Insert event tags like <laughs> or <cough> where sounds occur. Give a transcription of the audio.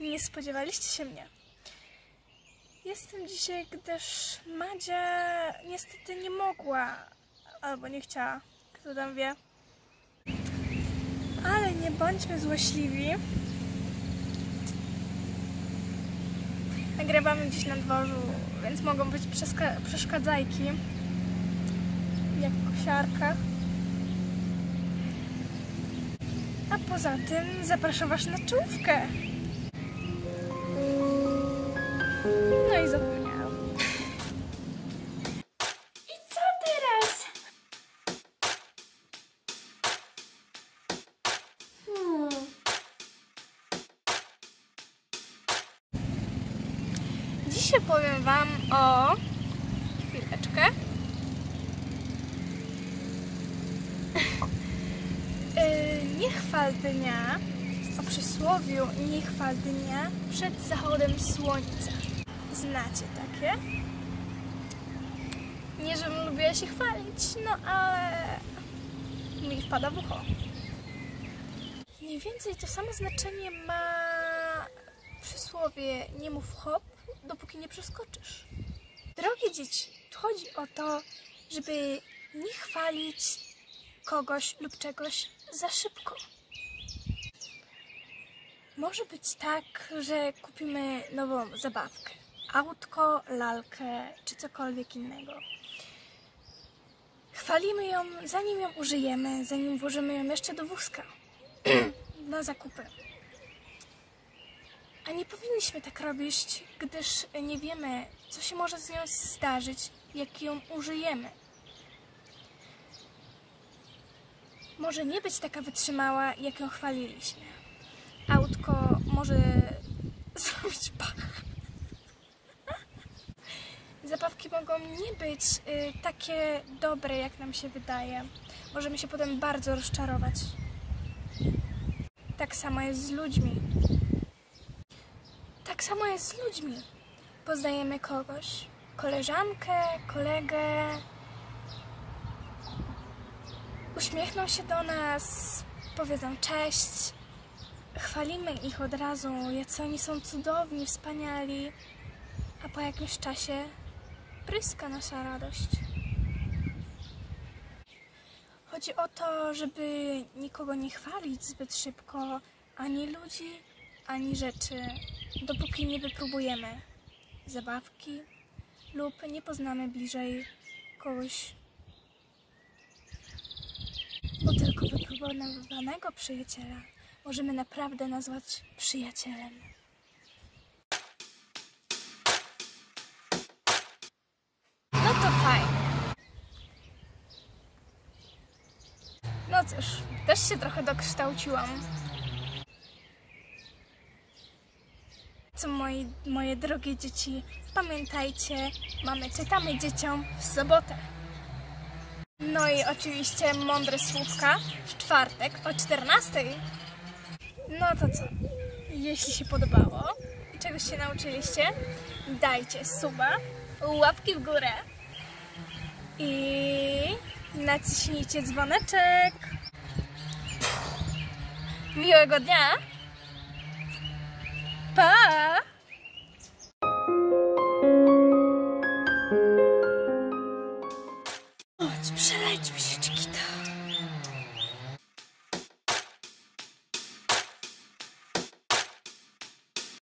Nie spodziewaliście się mnie. Jestem dzisiaj, gdyż Madzia niestety nie mogła, albo nie chciała, kto tam wie. Ale nie bądźmy złośliwi. Nagrywamy gdzieś na dworzu, więc mogą być przeszkadzajki. Jak kosiarka. A poza tym zapraszam Was na czołówkę. No i zapomniałam. I co teraz? Hmm. Dzisiaj powiem Wam o... Chwileczkę. Yy, <laughs> nie chwal dnia, o przysłowiu nie dnia przed zachodem słońca. Znacie takie? Nie, żebym lubiła się chwalić, no ale mi wpada w ucho. Mniej więcej to samo znaczenie ma przysłowie nie mów hop, dopóki nie przeskoczysz. Drogie dzieci, chodzi o to, żeby nie chwalić kogoś lub czegoś za szybko. Może być tak, że kupimy nową zabawkę, autko, lalkę czy cokolwiek innego. Chwalimy ją, zanim ją użyjemy, zanim włożymy ją jeszcze do wózka <clears throat> na zakupy. A nie powinniśmy tak robić, gdyż nie wiemy, co się może z nią zdarzyć, jak ją użyjemy. Może nie być taka wytrzymała, jak ją chwaliliśmy. Autko może zrobić pach. Zabawki mogą nie być y, takie dobre, jak nam się wydaje. Możemy się potem bardzo rozczarować. Tak samo jest z ludźmi. Tak samo jest z ludźmi. Poznajemy kogoś, koleżankę, kolegę. Uśmiechną się do nas, powiedzą cześć. Chwalimy ich od razu, jacy oni są cudowni, wspaniali. A po jakimś czasie pryska nasza radość. Chodzi o to, żeby nikogo nie chwalić zbyt szybko, ani ludzi, ani rzeczy, dopóki nie wypróbujemy zabawki lub nie poznamy bliżej kogoś, bo tylko wypróbowanego przyjaciela możemy naprawdę nazwać przyjacielem. Cóż, też się trochę dokształciłam. Co moi, moje drogie dzieci, pamiętajcie, mamy czytamy dzieciom w sobotę. No i oczywiście mądre słówka w czwartek o 14. No to co? Jeśli się podobało i czegoś się nauczyliście, dajcie suba, łapki w górę i naciśnijcie dzwoneczek. 你好，狗年，拜。